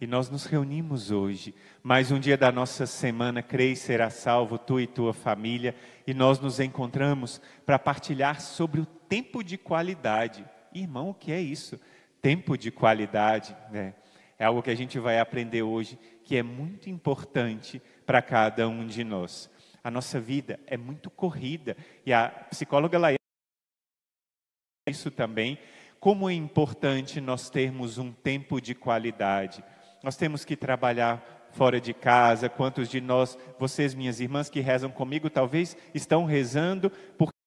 E nós nos reunimos hoje, mais um dia da nossa semana, creio será salvo, tu e tua família, e nós nos encontramos para partilhar sobre o tempo de qualidade. Irmão, o que é isso? Tempo de qualidade, né? É algo que a gente vai aprender hoje, que é muito importante para cada um de nós. A nossa vida é muito corrida, e a psicóloga Laia isso também, como é importante nós termos um tempo de qualidade. Nós temos que trabalhar fora de casa. Quantos de nós, vocês, minhas irmãs que rezam comigo, talvez estão rezando porque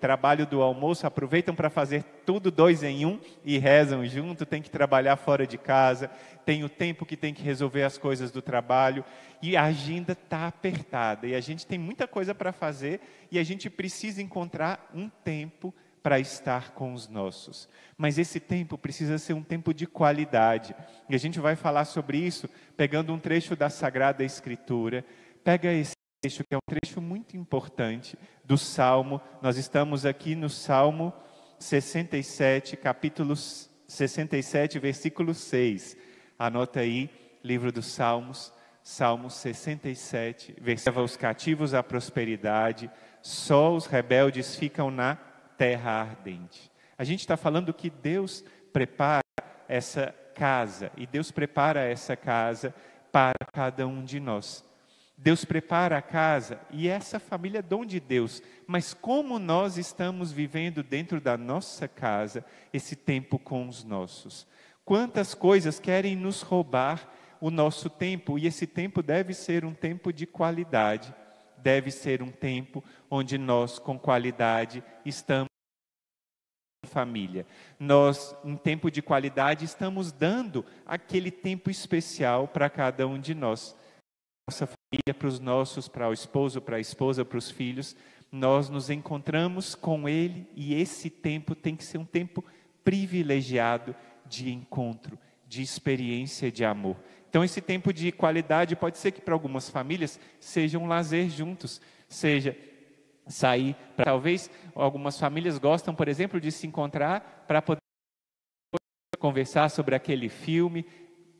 trabalho do almoço, aproveitam para fazer tudo dois em um e rezam junto, tem que trabalhar fora de casa, tem o tempo que tem que resolver as coisas do trabalho e a agenda está apertada e a gente tem muita coisa para fazer e a gente precisa encontrar um tempo para estar com os nossos. Mas esse tempo precisa ser um tempo de qualidade. E a gente vai falar sobre isso pegando um trecho da Sagrada Escritura. Pega esse trecho que é um trecho muito importante do Salmo. Nós estamos aqui no Salmo 67, capítulo 67, versículo 6. Anota aí, livro dos Salmos, Salmo 67, versículo os cativos à prosperidade, só os rebeldes ficam na terra ardente. A gente está falando que Deus prepara essa casa, e Deus prepara essa casa para cada um de nós. Deus prepara a casa e essa família é dom de Deus, mas como nós estamos vivendo dentro da nossa casa esse tempo com os nossos? Quantas coisas querem nos roubar o nosso tempo e esse tempo deve ser um tempo de qualidade, deve ser um tempo onde nós, com qualidade, estamos família. Nós, em tempo de qualidade, estamos dando aquele tempo especial para cada um de nós. Nossa família, para os nossos, para o esposo, para a esposa, para os filhos, nós nos encontramos com Ele e esse tempo tem que ser um tempo privilegiado de encontro, de experiência de amor. Então, esse tempo de qualidade pode ser que para algumas famílias seja um lazer juntos, seja sair. Pra, talvez algumas famílias gostam, por exemplo, de se encontrar para poder conversar sobre aquele filme.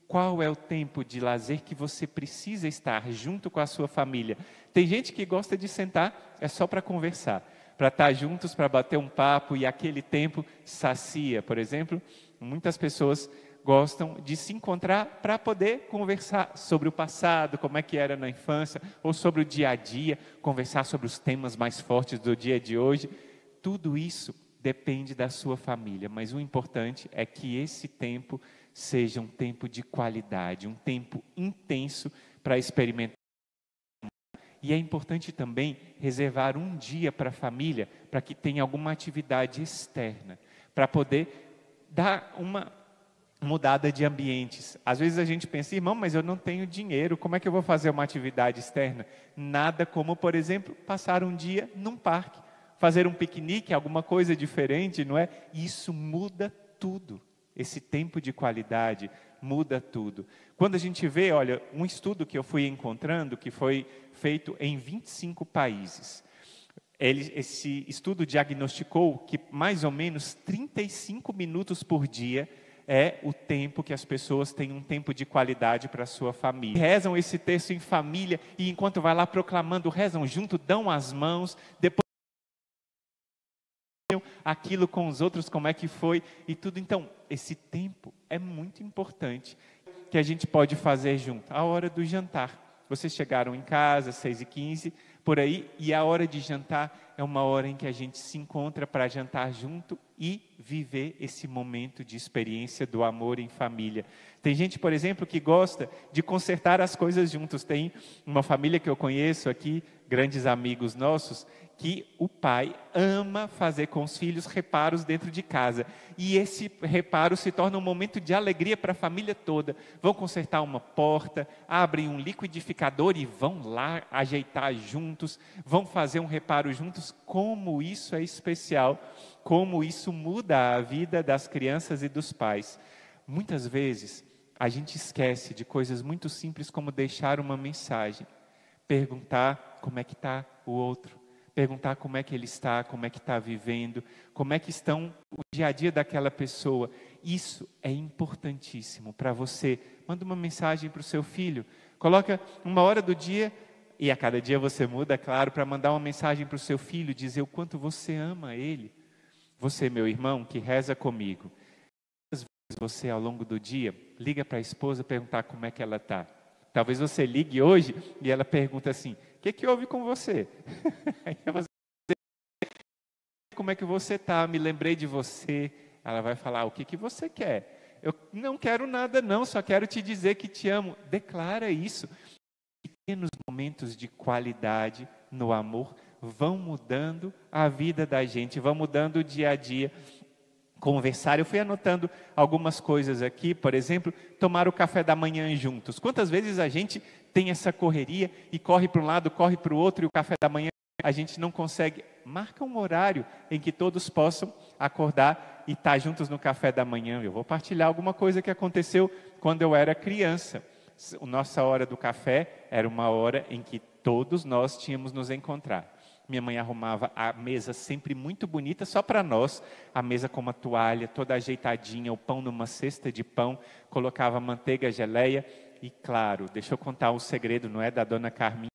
Qual é o tempo de lazer que você precisa estar junto com a sua família? Tem gente que gosta de sentar é só para conversar, para estar juntos, para bater um papo e aquele tempo sacia. Por exemplo, muitas pessoas gostam de se encontrar para poder conversar sobre o passado, como é que era na infância, ou sobre o dia a dia, conversar sobre os temas mais fortes do dia de hoje. Tudo isso depende da sua família, mas o importante é que esse tempo seja um tempo de qualidade, um tempo intenso para experimentar. E é importante também reservar um dia para a família, para que tenha alguma atividade externa, para poder dar uma mudada de ambientes. Às vezes a gente pensa, irmão, mas eu não tenho dinheiro, como é que eu vou fazer uma atividade externa? Nada como, por exemplo, passar um dia num parque, fazer um piquenique, alguma coisa diferente, não é? Isso muda tudo. Esse tempo de qualidade muda tudo. Quando a gente vê, olha, um estudo que eu fui encontrando, que foi feito em 25 países. Ele, esse estudo diagnosticou que mais ou menos 35 minutos por dia é o tempo que as pessoas têm um tempo de qualidade para a sua família. Rezam esse texto em família e enquanto vai lá proclamando, rezam junto, dão as mãos, depois aquilo com os outros, como é que foi e tudo. Então, esse tempo é muito importante que a gente pode fazer junto. A hora do jantar. Vocês chegaram em casa, 6 e 15 por aí, e a hora de jantar é uma hora em que a gente se encontra para jantar junto e viver esse momento de experiência do amor em família. Tem gente, por exemplo, que gosta de consertar as coisas juntos. Tem uma família que eu conheço aqui, grandes amigos nossos, que o pai ama fazer com os filhos reparos dentro de casa. E esse reparo se torna um momento de alegria para a família toda. Vão consertar uma porta, abrem um liquidificador e vão lá ajeitar juntos, vão fazer um reparo juntos. Como isso é especial, como isso muda a vida das crianças e dos pais. Muitas vezes a gente esquece de coisas muito simples como deixar uma mensagem, perguntar como é que está o outro perguntar como é que ele está, como é que está vivendo, como é que estão o dia a dia daquela pessoa. Isso é importantíssimo para você. Manda uma mensagem para o seu filho. Coloca uma hora do dia, e a cada dia você muda, é claro, para mandar uma mensagem para o seu filho, dizer o quanto você ama ele. Você, meu irmão, que reza comigo. Você, ao longo do dia, liga para a esposa perguntar como é que ela está. Talvez você ligue hoje e ela pergunta assim: o que, que houve com você? como é que você está? Me lembrei de você. Ela vai falar: o que, que você quer? Eu não quero nada, não, só quero te dizer que te amo. Declara isso. Pequenos momentos de qualidade no amor vão mudando a vida da gente, vão mudando o dia a dia. Conversar, eu fui anotando algumas coisas aqui, por exemplo, tomar o café da manhã juntos. Quantas vezes a gente tem essa correria e corre para um lado, corre para o outro e o café da manhã a gente não consegue. Marca um horário em que todos possam acordar e estar juntos no café da manhã. Eu vou partilhar alguma coisa que aconteceu quando eu era criança. Nossa hora do café era uma hora em que todos nós tínhamos nos encontrar. Minha mãe arrumava a mesa sempre muito bonita, só para nós, a mesa com uma toalha, toda ajeitadinha, o pão numa cesta de pão, colocava manteiga, geleia. E, claro, deixa eu contar um segredo, não é da dona Carminha,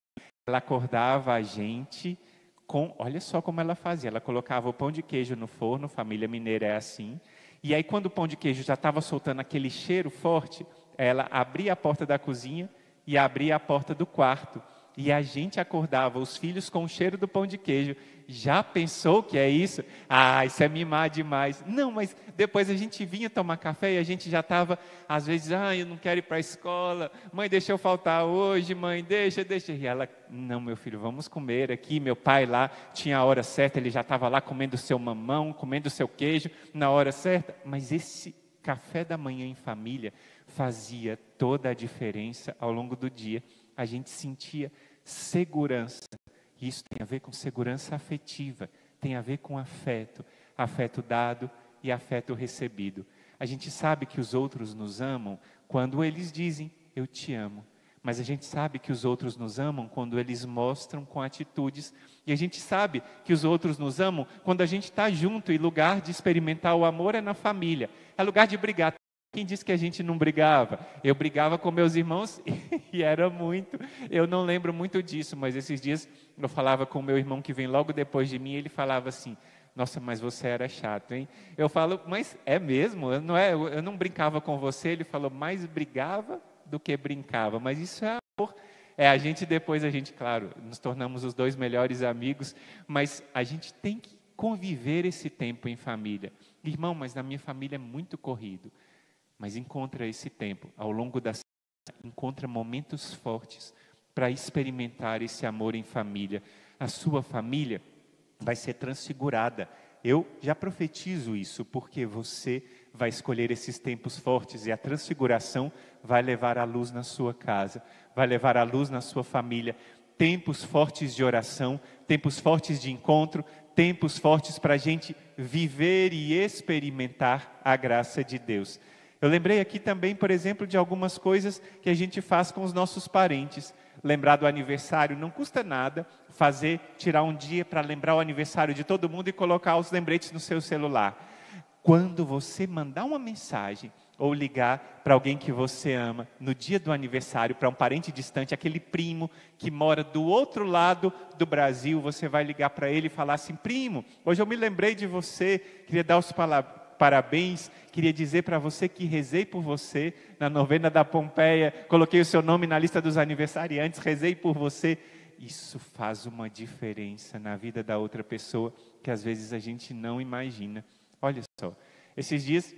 ela acordava a gente com, olha só como ela fazia, ela colocava o pão de queijo no forno, família mineira é assim, e aí quando o pão de queijo já estava soltando aquele cheiro forte, ela abria a porta da cozinha e abria a porta do quarto e a gente acordava os filhos com o cheiro do pão de queijo. Já pensou que é isso? Ah, isso é mimar demais. Não, mas depois a gente vinha tomar café e a gente já estava, às vezes, ah, eu não quero ir para a escola. Mãe, deixa eu faltar hoje, mãe, deixa, deixa. E ela, não, meu filho, vamos comer aqui. Meu pai lá tinha a hora certa, ele já estava lá comendo o seu mamão, comendo o seu queijo na hora certa. Mas esse café da manhã em família fazia toda a diferença ao longo do dia a gente sentia segurança. Isso tem a ver com segurança afetiva, tem a ver com afeto, afeto dado e afeto recebido. A gente sabe que os outros nos amam quando eles dizem eu te amo. Mas a gente sabe que os outros nos amam quando eles mostram com atitudes. E a gente sabe que os outros nos amam quando a gente está junto e lugar de experimentar o amor é na família. É lugar de brigar. Quem disse que a gente não brigava? Eu brigava com meus irmãos e era muito. Eu não lembro muito disso, mas esses dias eu falava com meu irmão que vem logo depois de mim, e ele falava assim: Nossa, mas você era chato, hein? Eu falo, mas é mesmo? Não, é, eu não brincava com você. Ele falou, mais brigava do que brincava. Mas isso é amor. É, a gente depois, a gente, claro, nos tornamos os dois melhores amigos, mas a gente tem que conviver esse tempo em família. Irmão, mas na minha família é muito corrido mas encontra esse tempo ao longo da semana, encontra momentos fortes para experimentar esse amor em família. A sua família vai ser transfigurada. Eu já profetizo isso, porque você vai escolher esses tempos fortes e a transfiguração vai levar a luz na sua casa, vai levar a luz na sua família. Tempos fortes de oração, tempos fortes de encontro, tempos fortes para a gente viver e experimentar a graça de Deus. Eu lembrei aqui também, por exemplo, de algumas coisas que a gente faz com os nossos parentes. Lembrar do aniversário não custa nada, fazer, tirar um dia para lembrar o aniversário de todo mundo e colocar os lembretes no seu celular. Quando você mandar uma mensagem ou ligar para alguém que você ama no dia do aniversário, para um parente distante, aquele primo que mora do outro lado do Brasil, você vai ligar para ele e falar assim: primo, hoje eu me lembrei de você, queria dar os parabéns. Queria dizer para você que rezei por você na novena da Pompeia, coloquei o seu nome na lista dos aniversariantes, rezei por você. Isso faz uma diferença na vida da outra pessoa que às vezes a gente não imagina. Olha só, esses dias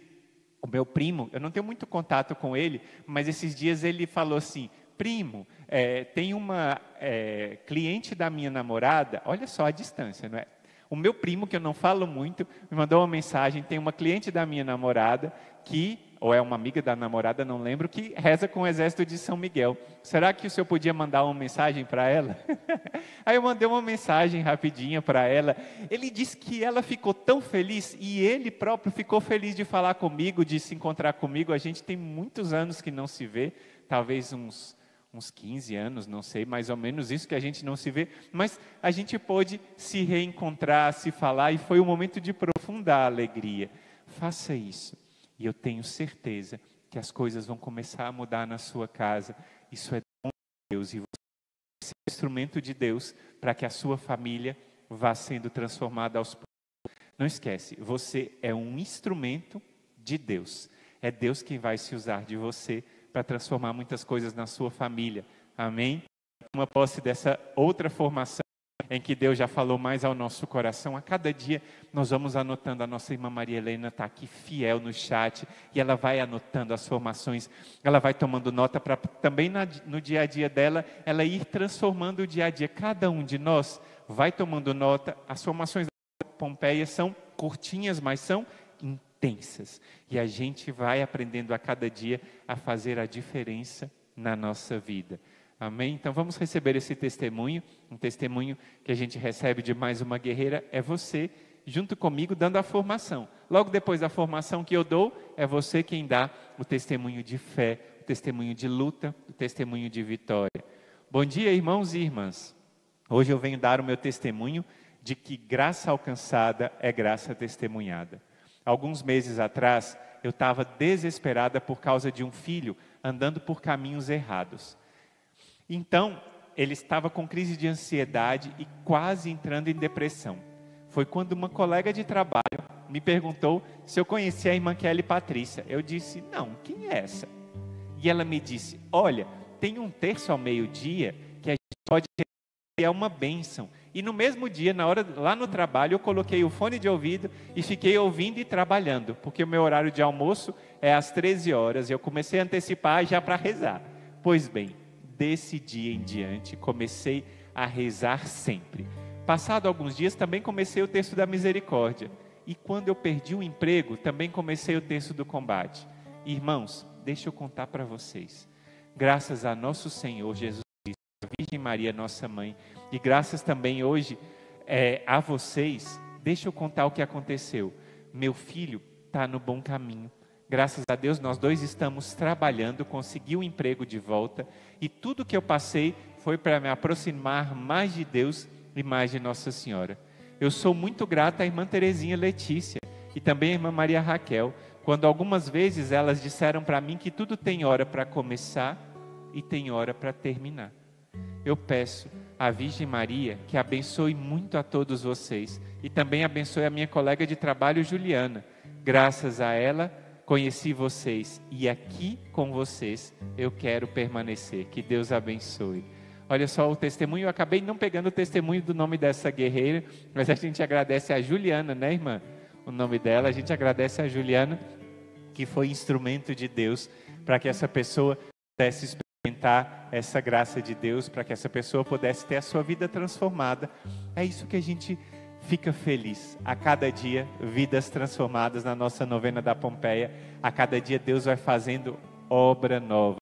o meu primo, eu não tenho muito contato com ele, mas esses dias ele falou assim: primo, é, tem uma é, cliente da minha namorada, olha só a distância, não é? O meu primo, que eu não falo muito, me mandou uma mensagem. Tem uma cliente da minha namorada que, ou é uma amiga da namorada, não lembro, que reza com o exército de São Miguel. Será que o senhor podia mandar uma mensagem para ela? Aí eu mandei uma mensagem rapidinha para ela. Ele disse que ela ficou tão feliz e ele próprio ficou feliz de falar comigo, de se encontrar comigo. A gente tem muitos anos que não se vê, talvez uns uns 15 anos, não sei, mais ou menos isso que a gente não se vê, mas a gente pôde se reencontrar, se falar e foi um momento de profunda alegria. Faça isso. E eu tenho certeza que as coisas vão começar a mudar na sua casa. Isso é dom de Deus e você é instrumento de Deus para que a sua família vá sendo transformada aos poucos. Não esquece, você é um instrumento de Deus. É Deus quem vai se usar de você para transformar muitas coisas na sua família. Amém? Uma posse dessa outra formação em que Deus já falou mais ao nosso coração. A cada dia nós vamos anotando. A nossa irmã Maria Helena está aqui fiel no chat e ela vai anotando as formações. Ela vai tomando nota para também na, no dia a dia dela ela ir transformando o dia a dia. Cada um de nós vai tomando nota. As formações da Pompeia são curtinhas, mas são intensas. E a gente vai aprendendo a cada dia a fazer a diferença na nossa vida. Amém? Então vamos receber esse testemunho, um testemunho que a gente recebe de mais uma guerreira, é você, junto comigo, dando a formação. Logo depois da formação que eu dou, é você quem dá o testemunho de fé, o testemunho de luta, o testemunho de vitória. Bom dia, irmãos e irmãs. Hoje eu venho dar o meu testemunho de que graça alcançada é graça testemunhada. Alguns meses atrás, eu estava desesperada por causa de um filho andando por caminhos errados. Então, ele estava com crise de ansiedade e quase entrando em depressão. Foi quando uma colega de trabalho me perguntou se eu conhecia a irmã Kelly Patrícia. Eu disse: Não, quem é essa? E ela me disse: Olha, tem um terço ao meio-dia que a gente pode é uma bênção. E no mesmo dia, na hora lá no trabalho, eu coloquei o fone de ouvido e fiquei ouvindo e trabalhando, porque o meu horário de almoço é às 13 horas. E eu comecei a antecipar já para rezar. Pois bem, desse dia em diante, comecei a rezar sempre. Passado alguns dias, também comecei o texto da misericórdia. E quando eu perdi o emprego, também comecei o texto do combate. Irmãos, deixa eu contar para vocês. Graças a nosso Senhor Jesus Maria, nossa mãe, e graças também hoje é, a vocês, deixa eu contar o que aconteceu. Meu filho está no bom caminho. Graças a Deus, nós dois estamos trabalhando, consegui o um emprego de volta e tudo que eu passei foi para me aproximar mais de Deus e mais de Nossa Senhora. Eu sou muito grata à irmã Terezinha Letícia e também à irmã Maria Raquel, quando algumas vezes elas disseram para mim que tudo tem hora para começar e tem hora para terminar. Eu peço à Virgem Maria que abençoe muito a todos vocês e também abençoe a minha colega de trabalho Juliana. Graças a ela, conheci vocês e aqui com vocês eu quero permanecer. Que Deus abençoe. Olha só o testemunho, eu acabei não pegando o testemunho do nome dessa guerreira, mas a gente agradece a Juliana, né, irmã? O nome dela, a gente agradece a Juliana, que foi instrumento de Deus para que essa pessoa pudesse experimentar essa graça de Deus, para que essa pessoa pudesse ter a sua vida transformada. É isso que a gente fica feliz. A cada dia, vidas transformadas na nossa novena da Pompeia. A cada dia, Deus vai fazendo obra nova.